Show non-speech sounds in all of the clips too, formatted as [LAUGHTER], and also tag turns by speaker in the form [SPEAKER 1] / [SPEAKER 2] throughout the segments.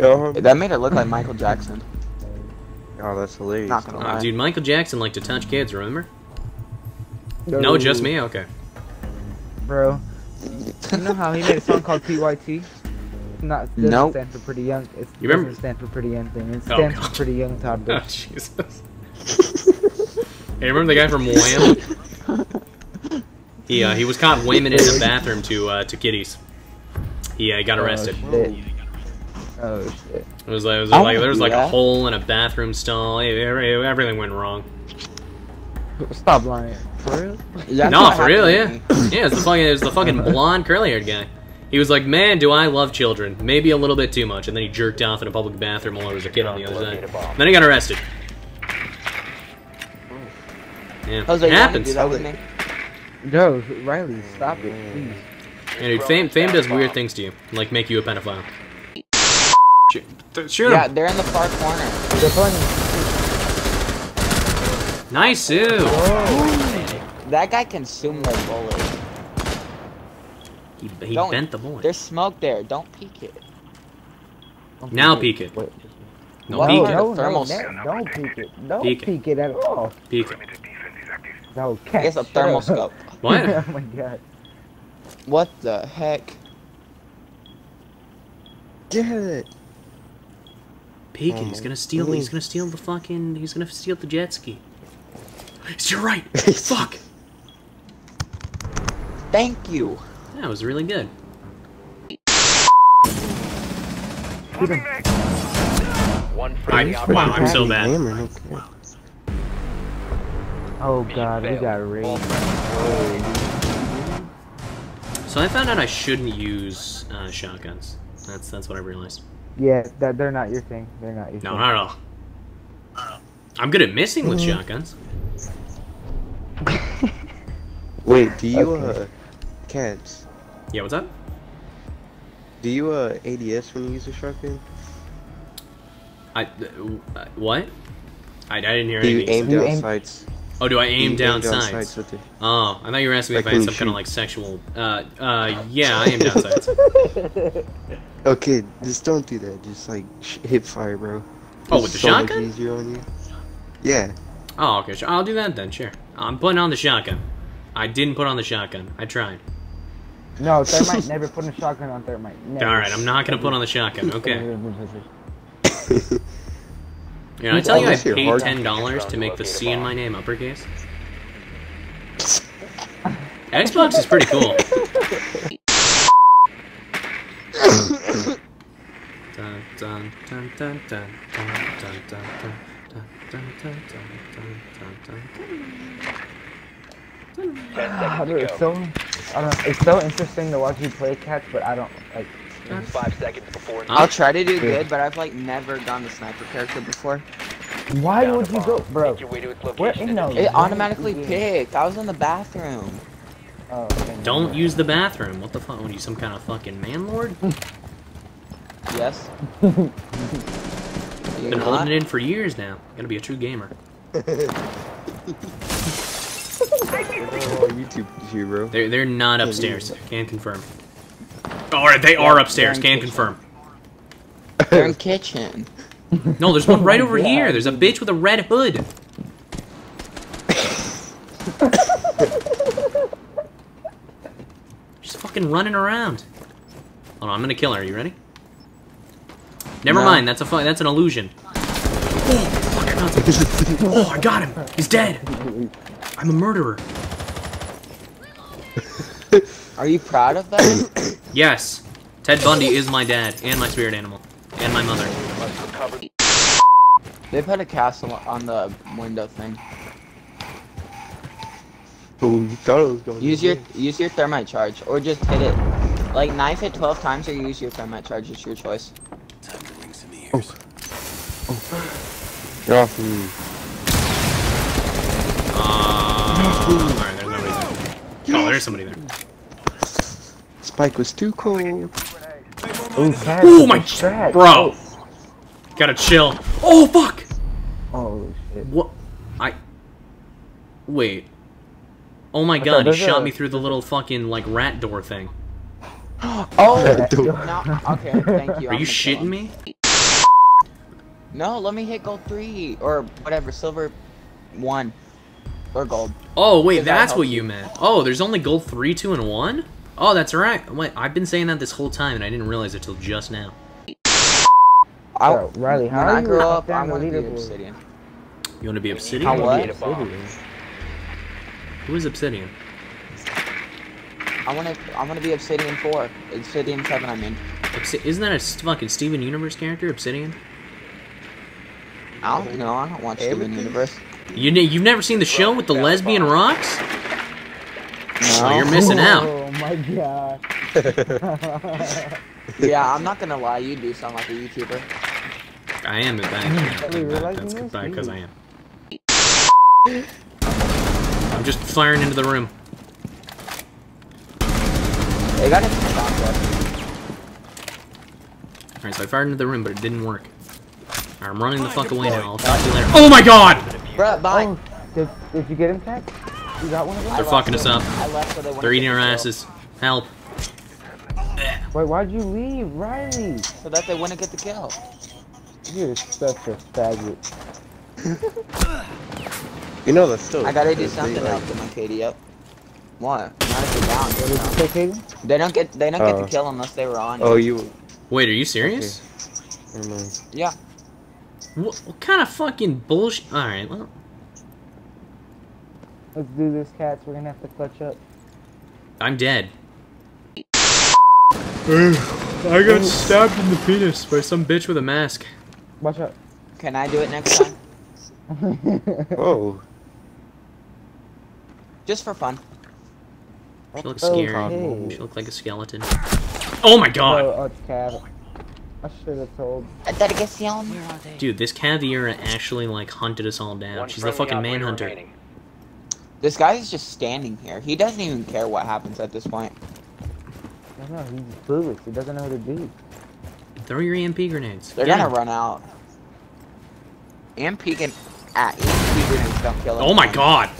[SPEAKER 1] That made it look like Michael Jackson.
[SPEAKER 2] oh, that's hilarious.
[SPEAKER 1] Not gonna
[SPEAKER 3] Ah,
[SPEAKER 1] lie.
[SPEAKER 3] dude, Michael Jackson liked to touch kids, remember? No, just me? Okay.
[SPEAKER 4] Bro. You know how he made a song called PYT? Not doesn't
[SPEAKER 1] Nope.
[SPEAKER 4] stand for pretty young. It
[SPEAKER 3] You remember-
[SPEAKER 4] doesn't stand for pretty young thing. It
[SPEAKER 3] Oh,
[SPEAKER 4] stands
[SPEAKER 3] God.
[SPEAKER 4] for pretty young
[SPEAKER 3] Oh,
[SPEAKER 4] toddler.
[SPEAKER 3] Jesus. hey, remember the guy from Wham? He, uh, he was caught whamming in the bathroom to, uh, to kitties. He uh, got arrested.
[SPEAKER 4] Oh shit. Oh shit.
[SPEAKER 3] It was like, it was
[SPEAKER 1] oh,
[SPEAKER 3] like there was
[SPEAKER 1] do
[SPEAKER 3] like a hole in a bathroom stall. It- it- everything went wrong.
[SPEAKER 4] Stop lying. For real?
[SPEAKER 1] That's
[SPEAKER 3] no, for real, yeah.
[SPEAKER 1] happened to me. [CLEARS THROAT]
[SPEAKER 3] Yeah, it's the fucking, it's the fucking blonde curly-haired guy. He was like, "Man, do I love children? Maybe a little bit too much." And then he jerked off in a public bathroom while there was a kid on the other side. Then he got arrested. Yeah,
[SPEAKER 1] Jose,
[SPEAKER 3] it
[SPEAKER 1] you wanna
[SPEAKER 3] happens.
[SPEAKER 1] do that with me?
[SPEAKER 4] Yo, Riley, stop it, please.
[SPEAKER 3] Yeah, dude, fame, fame does weird things to you, like make you a pedophile. Shoot, shoot
[SPEAKER 1] Yeah, they're in the far corner.
[SPEAKER 4] They're playing.
[SPEAKER 3] Nice, ew.
[SPEAKER 1] That guy consumed their bullet.
[SPEAKER 3] He, he
[SPEAKER 1] Don't-
[SPEAKER 3] bent the bullet.
[SPEAKER 1] There's smoke there. Don't peek it.
[SPEAKER 3] Now peek it.
[SPEAKER 4] Wait.
[SPEAKER 3] No,
[SPEAKER 1] Whoa,
[SPEAKER 3] peek
[SPEAKER 1] no.
[SPEAKER 3] it.
[SPEAKER 4] no,
[SPEAKER 1] Thermal
[SPEAKER 4] no, no, don't peek it. Don't
[SPEAKER 3] Peek
[SPEAKER 4] peek
[SPEAKER 3] it.
[SPEAKER 4] it, at all.
[SPEAKER 3] Peek it.
[SPEAKER 4] No, cat.
[SPEAKER 1] It's a
[SPEAKER 4] shut
[SPEAKER 1] thermal scope. [LAUGHS]
[SPEAKER 3] What?
[SPEAKER 4] oh my god.
[SPEAKER 1] What the heck?
[SPEAKER 2] Get it.
[SPEAKER 3] Peek it. He's gonna steal. He's gonna steal the fucking. He's gonna steal the jet ski. You're right. [LAUGHS] Fuck.
[SPEAKER 1] Thank you.
[SPEAKER 3] That was really good.
[SPEAKER 5] One
[SPEAKER 3] I,
[SPEAKER 5] friendly
[SPEAKER 3] wow,
[SPEAKER 5] operator.
[SPEAKER 3] I'm so bad.
[SPEAKER 2] Hammer.
[SPEAKER 4] Oh god, we got raided.
[SPEAKER 3] So I found out I shouldn't use uh, shotguns. That's that's what I realized.
[SPEAKER 4] Yeah, that they're not your thing. They're not your
[SPEAKER 3] No,
[SPEAKER 4] thing.
[SPEAKER 3] not at all. I'm good at missing with
[SPEAKER 4] Mm-hmm.
[SPEAKER 3] shotguns. [LAUGHS]
[SPEAKER 2] Wait, do you
[SPEAKER 4] Okay.
[SPEAKER 2] uh, cats?
[SPEAKER 3] Yeah, what's up?
[SPEAKER 2] Do you uh ADS when you use a shotgun?
[SPEAKER 3] I uh, uh, what? I, I didn't hear
[SPEAKER 2] Do you
[SPEAKER 3] anything.
[SPEAKER 2] aim
[SPEAKER 3] you
[SPEAKER 4] You
[SPEAKER 2] down
[SPEAKER 4] aim-
[SPEAKER 2] sights?
[SPEAKER 3] Oh, do I aim
[SPEAKER 2] you
[SPEAKER 3] down
[SPEAKER 2] down
[SPEAKER 3] sights?
[SPEAKER 2] with it?
[SPEAKER 3] Oh, I thought you were asking me
[SPEAKER 2] Like
[SPEAKER 3] if I
[SPEAKER 2] when
[SPEAKER 3] had
[SPEAKER 2] you
[SPEAKER 3] some kind of like sexual. Uh, uh, yeah, I aim [LAUGHS] down sights. [LAUGHS]
[SPEAKER 2] Okay, just don't do that. Just like sh- hip fire, bro.
[SPEAKER 3] Oh,
[SPEAKER 2] It's
[SPEAKER 3] with the
[SPEAKER 2] so much
[SPEAKER 3] shotgun?
[SPEAKER 2] easier on you. Yeah.
[SPEAKER 3] Oh, okay, sure. I'll do that then. Sure. I'm putting on the shotgun. I didn't put on the shotgun. I tried.
[SPEAKER 4] No, [LAUGHS] thermite never put a shotgun on thermite. Never.
[SPEAKER 3] All right, I'm not gonna put on the shotgun. Okay.
[SPEAKER 4] Okay.
[SPEAKER 3] You know, I tell you, I paid ten dollars to make the C in my name uppercase. Xbox is pretty cool. [LAUGHS] Dun, dun, dun, dun, dun, dun, dun, dun, dun, dun, dun, dun, dun, dun, dun, dun.
[SPEAKER 5] Ten
[SPEAKER 4] I don't know, it's so, I don't, it's so interesting to watch you play catch, but I don't like.
[SPEAKER 5] Five seconds before.
[SPEAKER 1] I'll try to do good, but I've like never gone the sniper character before.
[SPEAKER 4] Why
[SPEAKER 5] Down
[SPEAKER 4] would you go, bro?
[SPEAKER 5] Make your way to its location.
[SPEAKER 4] in
[SPEAKER 5] and
[SPEAKER 4] the-
[SPEAKER 1] It automatically picked. I was in the bathroom.
[SPEAKER 4] Oh, okay,
[SPEAKER 3] Don't use the bathroom. What the fuck? What are you, some kind of fucking manlord? [LAUGHS]
[SPEAKER 1] Yes.
[SPEAKER 4] mind.
[SPEAKER 1] You're
[SPEAKER 3] Been
[SPEAKER 1] not?
[SPEAKER 3] holding it in for years now. Gotta be a true gamer. [LAUGHS]
[SPEAKER 2] Oh, YouTube here, bro.
[SPEAKER 3] They're they're not upstairs. Can confirm. All right, they are upstairs. Can
[SPEAKER 1] kitchen.
[SPEAKER 3] confirm.
[SPEAKER 1] They're in kitchen.
[SPEAKER 3] No, there's one right over
[SPEAKER 4] God. [LAUGHS]
[SPEAKER 3] here. There's a bitch with a red hood. She's fucking running around. Hold on, I'm gonna kill her. Are You ready? Never
[SPEAKER 1] No.
[SPEAKER 3] mind. That's a fu- that's an illusion. Oh, fuck, I got him. oh, I got him. He's dead. I'm a murderer.
[SPEAKER 1] Are you proud of that? [COUGHS]
[SPEAKER 3] Yes, Ted Bundy is my dad and my spirit animal and my mother.
[SPEAKER 1] they put a castle on the window thing.
[SPEAKER 2] Oh, you thought it was going.
[SPEAKER 1] Use your
[SPEAKER 2] be.
[SPEAKER 1] use your thermite charge, or just hit it. Like knife it 12 times, or use your thermite charge. It's your choice.
[SPEAKER 2] Get off me.
[SPEAKER 3] Uh, alright, there's nobody there. Oh, there's somebody there.
[SPEAKER 2] Spike was too cold.
[SPEAKER 4] Ooh, cat.
[SPEAKER 3] Oh my,
[SPEAKER 4] strat.
[SPEAKER 3] bro. Gotta chill. Oh fuck.
[SPEAKER 4] Oh shit.
[SPEAKER 3] What? I. Wait. Oh my
[SPEAKER 4] thought
[SPEAKER 3] god, he shot
[SPEAKER 4] a-
[SPEAKER 3] me through the little fucking like rat door thing. [GASPS]
[SPEAKER 1] Oh
[SPEAKER 2] Don't-
[SPEAKER 1] no. Okay, thank you. [LAUGHS]
[SPEAKER 3] Are
[SPEAKER 1] I'm
[SPEAKER 3] you
[SPEAKER 1] gonna kill
[SPEAKER 3] shitting me?
[SPEAKER 1] No, let me hit gold three or whatever, silver one or gold.
[SPEAKER 3] Oh wait, that's what you meant. Oh, there's only gold three, two, and one. Oh, that's right. Wait, I've been saying that this whole time, and I didn't realize it till just now.
[SPEAKER 1] I,
[SPEAKER 4] Bro, Riley, how
[SPEAKER 1] when
[SPEAKER 4] are
[SPEAKER 1] I
[SPEAKER 4] you
[SPEAKER 1] grow
[SPEAKER 4] up
[SPEAKER 1] up,
[SPEAKER 4] there
[SPEAKER 1] I
[SPEAKER 4] on the
[SPEAKER 1] want to be obsidian.
[SPEAKER 3] You want to be
[SPEAKER 5] We need
[SPEAKER 3] Obsidian?
[SPEAKER 1] How
[SPEAKER 5] to
[SPEAKER 1] what?
[SPEAKER 5] locate a bomb.
[SPEAKER 3] Who is Obsidian?
[SPEAKER 1] I want to. I want to be obsidian four. Obsidian seven. I mean.
[SPEAKER 3] Obsi- Isn't that a fucking Steven Universe character, Obsidian?
[SPEAKER 1] I don't know. I don't watch Steven Universe.
[SPEAKER 3] You ne- you've never seen the show with the lesbian rocks?
[SPEAKER 1] No.
[SPEAKER 3] Oh, you're missing out.
[SPEAKER 4] Oh my god. [LAUGHS]
[SPEAKER 1] yeah, I'm not gonna lie. You do sound like a YouTuber.
[SPEAKER 3] I am at [LAUGHS] that.
[SPEAKER 4] Are you realizing
[SPEAKER 3] That's
[SPEAKER 4] this?
[SPEAKER 3] because I am. [LAUGHS] I'm just firing into the room.
[SPEAKER 1] They got it from Southwest.
[SPEAKER 3] Alright, so I fired into the room, but it didn't work. Alright, I'm running the fuck away now. I'll talk to you later. Oh my god!
[SPEAKER 1] Bruh, bye.
[SPEAKER 4] Oh, did, did you get him, Cat? You got one of them?
[SPEAKER 3] They're fucking us up.
[SPEAKER 1] I left so they wouldn't
[SPEAKER 3] They're eating our asses. Help.
[SPEAKER 4] Wait, why'd you leave, Riley?
[SPEAKER 1] So that they wouldn't get the kill.
[SPEAKER 4] You're such a faggot. [LAUGHS]
[SPEAKER 2] You know that's still.
[SPEAKER 1] I gotta do something else to my KD up. What? Not if you're down. You know.
[SPEAKER 4] you say, Kaden?
[SPEAKER 1] They don't get. They don't get
[SPEAKER 2] Oh.
[SPEAKER 1] Uh, the kill unless they were on.
[SPEAKER 2] Oh,
[SPEAKER 1] you.
[SPEAKER 2] you.
[SPEAKER 3] Wait, are you serious?
[SPEAKER 2] Never mind.
[SPEAKER 1] Yeah.
[SPEAKER 3] What, what kind of fucking bullshit? Alright, well,
[SPEAKER 4] Let's do this, Cats. We're gonna have to clutch up.
[SPEAKER 3] I'm dead. [SIGHS] I got stabbed in the penis by some bitch with a mask.
[SPEAKER 4] Watch out.
[SPEAKER 1] Can I do it next time? [LAUGHS]
[SPEAKER 2] Oh,
[SPEAKER 1] Just for fun.
[SPEAKER 3] She looks
[SPEAKER 4] Okay.
[SPEAKER 3] scary. She looked like a skeleton. Oh my oh, god!
[SPEAKER 4] Oh, oh, it's Cat. I should have told.
[SPEAKER 3] Dude, this Caveira actually like hunted us all down.
[SPEAKER 5] One
[SPEAKER 3] She's the fucking manhunter.
[SPEAKER 5] remaining.
[SPEAKER 1] This guy is just standing here. He doesn't even care what happens at this point.
[SPEAKER 4] I don't know, he's clueless. He doesn't know what to do.
[SPEAKER 3] Throw your EMP grenades.
[SPEAKER 1] They're
[SPEAKER 3] Get
[SPEAKER 1] gonna
[SPEAKER 3] 'em.
[SPEAKER 1] run out. And peeking at EMP grenades don't kill him.
[SPEAKER 3] Oh my god!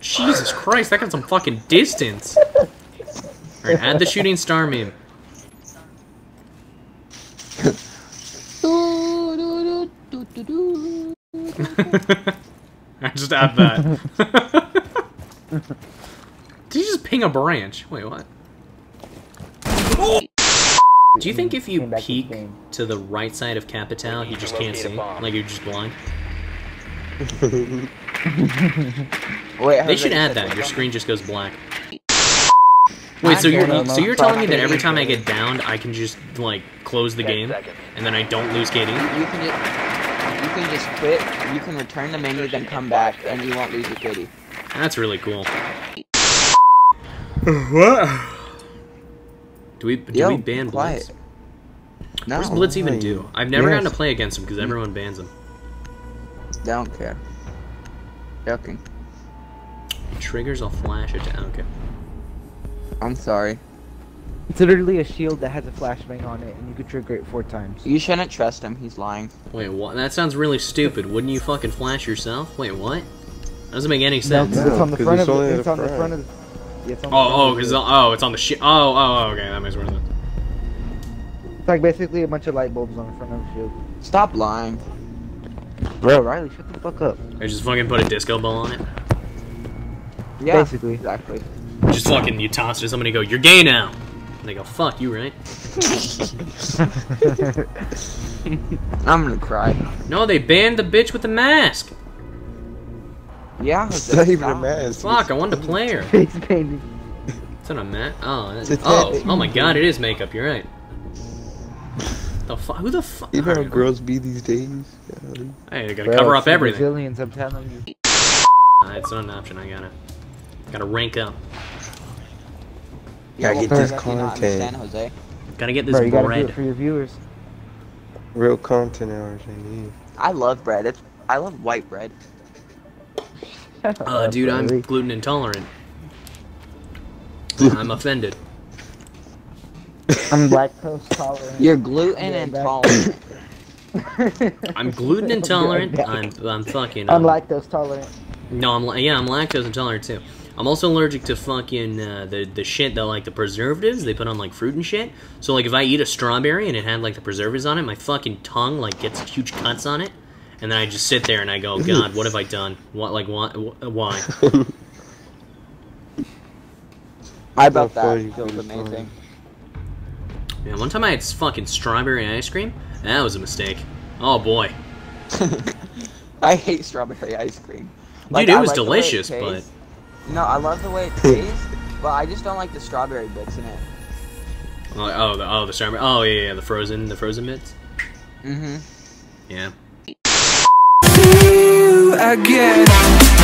[SPEAKER 3] Jesus Christ, that got some fucking distance! Alright, add the shooting star meme. [LAUGHS] I just add that. [LAUGHS] Did you just ping a branch? Wait, what? Do you think if you
[SPEAKER 4] Came to
[SPEAKER 3] peek to the right side of Capital, you just can't see? Like you're just blind? [LAUGHS] [LAUGHS]
[SPEAKER 1] Wait,
[SPEAKER 3] They should add that. Your screen just goes black. [LAUGHS] Wait, so you're so you're telling me that every time I get downed, I can just like close the game and then I don't lose KD?
[SPEAKER 1] You can just you can just quit. You can return the menu, then come back, and you won't lose your kitty.
[SPEAKER 3] That's really cool. [LAUGHS] what? Do we do
[SPEAKER 1] Yo,
[SPEAKER 3] we ban
[SPEAKER 1] quiet.
[SPEAKER 3] Blitz?
[SPEAKER 1] No,
[SPEAKER 3] What does Blitz even do? I've never gotten to play against him because everyone bans him.
[SPEAKER 1] they don't care. Joking.
[SPEAKER 3] Triggers a flash attack. Okay.
[SPEAKER 1] I'm sorry.
[SPEAKER 4] It's literally a shield that has a flashbang on it, and you could trigger it four times.
[SPEAKER 1] You shouldn't trust him. He's lying.
[SPEAKER 3] Wait, what? That sounds really stupid. Wouldn't you fucking flash yourself? Wait, what? That Doesn't make any
[SPEAKER 4] No,
[SPEAKER 3] sense.
[SPEAKER 4] 'cause it's on the
[SPEAKER 2] 'cause
[SPEAKER 4] front of it. It's on the
[SPEAKER 2] front.
[SPEAKER 4] front of the. Yeah, it's on the
[SPEAKER 3] Oh, oh, because
[SPEAKER 4] the-
[SPEAKER 3] oh, it's on the shit. Oh, oh, oh, okay, that makes more sense.
[SPEAKER 4] It's like basically a bunch of light bulbs on the front of the shield.
[SPEAKER 1] Stop lying.
[SPEAKER 4] Bro, Riley, shut the fuck up.
[SPEAKER 3] I just fucking put a disco ball on it.
[SPEAKER 1] Yeah,
[SPEAKER 4] Basically.
[SPEAKER 1] exactly.
[SPEAKER 3] Just fucking you toss it to somebody, and go, you're gay now. And they go, fuck you, right? [LAUGHS]
[SPEAKER 1] I'm gonna cry.
[SPEAKER 3] No, they banned the bitch with the mask.
[SPEAKER 1] Yeah,
[SPEAKER 2] It's
[SPEAKER 1] Jose,
[SPEAKER 2] not even a mask.
[SPEAKER 3] Fuck, I wanted to play her.
[SPEAKER 4] Face painting.
[SPEAKER 3] It's not a mat. Oh, oh, oh my god, it is makeup. You're right. The fuck? Who the fuck?
[SPEAKER 2] You know how girls be these days. Golly.
[SPEAKER 3] Hey, I gotta
[SPEAKER 4] Bro,
[SPEAKER 3] cover up everything.
[SPEAKER 4] Brazilians, I'm telling you.
[SPEAKER 3] Uh, it's not an option. I gotta, gotta rank up.
[SPEAKER 2] Gotta get this
[SPEAKER 1] does
[SPEAKER 2] content.
[SPEAKER 1] Jose?
[SPEAKER 3] Gotta get this
[SPEAKER 4] Bro, you gotta do it for your viewers.
[SPEAKER 2] Real content hours I need.
[SPEAKER 1] I love bread. It's I love white bread.
[SPEAKER 3] Uh, dude, I'm [LAUGHS] gluten intolerant. [LAUGHS] I'm offended.
[SPEAKER 4] I'm lactose tolerant.
[SPEAKER 1] You're gluten
[SPEAKER 4] Yeah,
[SPEAKER 1] intolerant.
[SPEAKER 3] I'm gluten [LAUGHS] intolerant. I'm, I'm fucking.
[SPEAKER 4] I'm
[SPEAKER 3] um,
[SPEAKER 4] lactose tolerant.
[SPEAKER 3] No, I'm yeah, I'm lactose intolerant too. I'm also allergic to fucking uh, the the shit that like the preservatives they put on like fruit and shit. So like if I eat a strawberry and it had like the preservatives on it, my fucking tongue like gets huge cuts on it, and then I just sit there and I go, God, what have I done? What like why? Why? [LAUGHS]
[SPEAKER 1] I bet
[SPEAKER 2] So funny,
[SPEAKER 1] that feels amazing.
[SPEAKER 3] Yeah, one time I had fucking strawberry ice cream. That was a mistake. Oh boy, [LAUGHS]
[SPEAKER 1] I hate strawberry ice cream.
[SPEAKER 3] Dude, it was
[SPEAKER 1] like the way
[SPEAKER 3] delicious, but-
[SPEAKER 1] No, I love the way it [LAUGHS] tastes, but I just don't like the strawberry bits in it.
[SPEAKER 3] oh, oh the oh the strawberry. Oh yeah, yeah, the frozen the frozen bits.
[SPEAKER 1] Mm-hmm.
[SPEAKER 3] Yeah.
[SPEAKER 6] again.